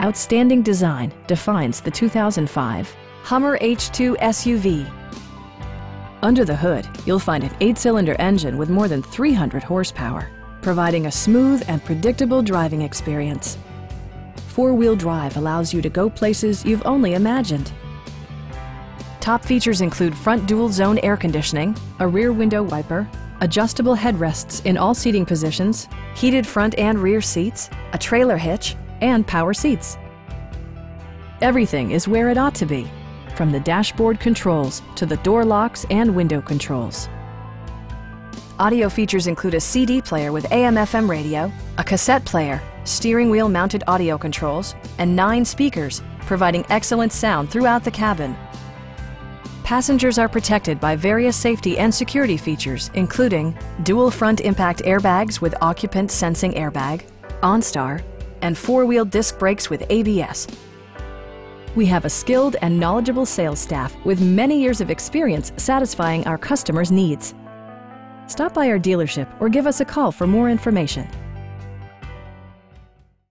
Outstanding design defines the 2005 Hummer H2 SUV. Under the hood, you'll find an eight-cylinder engine with more than 300 horsepower, providing a smooth and predictable driving experience. Four-wheel drive allows you to go places you've only imagined. Top features include front dual-zone air conditioning, a rear window wiper, adjustable headrests in all seating positions, heated front and rear seats, a trailer hitch, and power seats. Everything is where it ought to be, from the dashboard controls to the door locks and window controls. Audio features include a CD player with AM-FM radio, a cassette player, steering wheel mounted audio controls, and nine speakers, providing excellent sound throughout the cabin. Passengers are protected by various safety and security features, including dual front impact airbags with occupant sensing airbag, OnStar, and four-wheel disc brakes with ABS. We have a skilled and knowledgeable sales staff with many years of experience satisfying our customers' needs. Stop by our dealership or give us a call for more information.